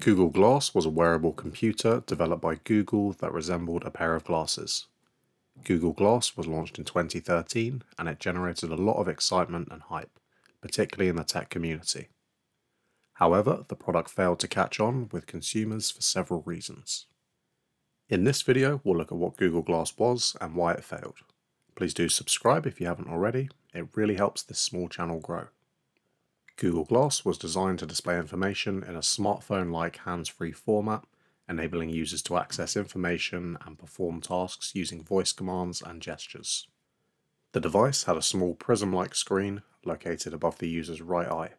Google Glass was a wearable computer developed by Google that resembled a pair of glasses. Google Glass was launched in 2013 and it generated a lot of excitement and hype, particularly in the tech community. However, the product failed to catch on with consumers for several reasons. In this video, we'll look at what Google Glass was and why it failed. Please do subscribe if you haven't already, it really helps this small channel grow. Google Glass was designed to display information in a smartphone-like hands-free format, enabling users to access information and perform tasks using voice commands and gestures. The device had a small prism-like screen located above the user's right eye.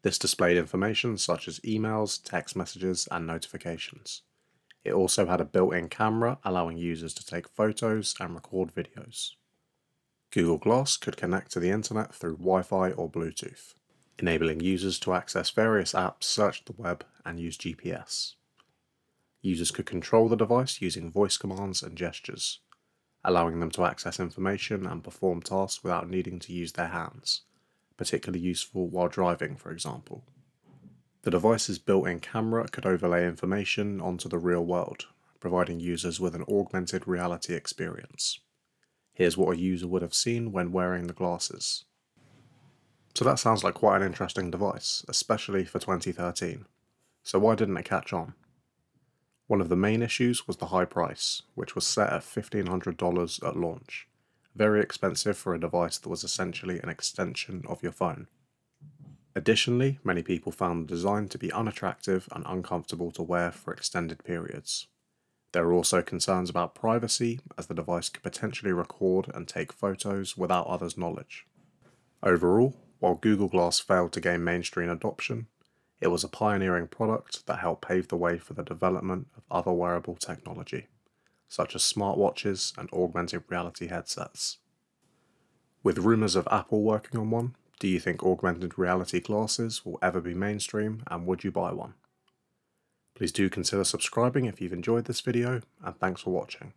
This displayed information such as emails, text messages, and notifications. It also had a built-in camera allowing users to take photos and record videos. Google Glass could connect to the internet through Wi-Fi or Bluetooth enabling users to access various apps, search the web, and use GPS. Users could control the device using voice commands and gestures, allowing them to access information and perform tasks without needing to use their hands, particularly useful while driving, for example. The device's built-in camera could overlay information onto the real world, providing users with an augmented reality experience. Here's what a user would have seen when wearing the glasses. So that sounds like quite an interesting device, especially for 2013. So why didn't it catch on? One of the main issues was the high price, which was set at $1,500 at launch. Very expensive for a device that was essentially an extension of your phone. Additionally, many people found the design to be unattractive and uncomfortable to wear for extended periods. There are also concerns about privacy, as the device could potentially record and take photos without others' knowledge. Overall, while Google Glass failed to gain mainstream adoption, it was a pioneering product that helped pave the way for the development of other wearable technology, such as smartwatches and augmented reality headsets. With rumours of Apple working on one, do you think augmented reality glasses will ever be mainstream and would you buy one? Please do consider subscribing if you've enjoyed this video and thanks for watching.